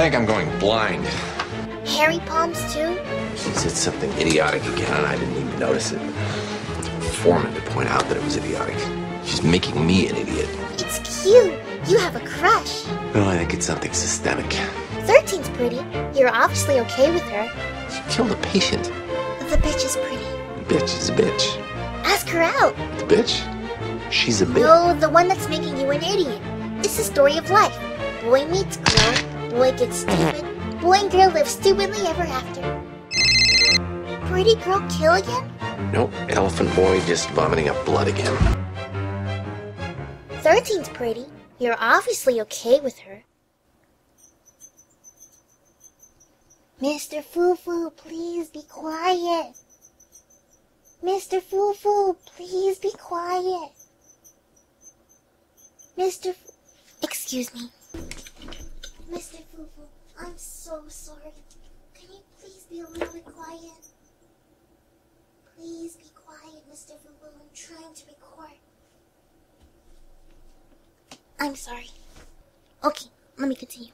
think I'm going blind. Hairy palms too? She said something idiotic again, and I didn't even notice it. Foreman to point out that it was idiotic. She's making me an idiot. It's cute. You have a crush. No, I think it's something systemic. 13's pretty. You're obviously okay with her. She killed a patient. The bitch is pretty. The bitch is a bitch. Ask her out. The bitch? She's a bitch. No, the one that's making you an idiot. It's the story of life. Boy meets girl, boy gets stupid, boy and girl live stupidly ever after. Pretty girl kill again? Nope, elephant boy just vomiting up blood again. 13's pretty. You're obviously okay with her. Mr. Fufu, please be quiet. Mr. Fufu, please be quiet. Mr. F- Excuse me. Mr. Fufu, I'm so sorry. Can you please be a little bit quiet? Please be quiet, Mr. Fufu. I'm trying to record. I'm sorry. Okay, let me continue.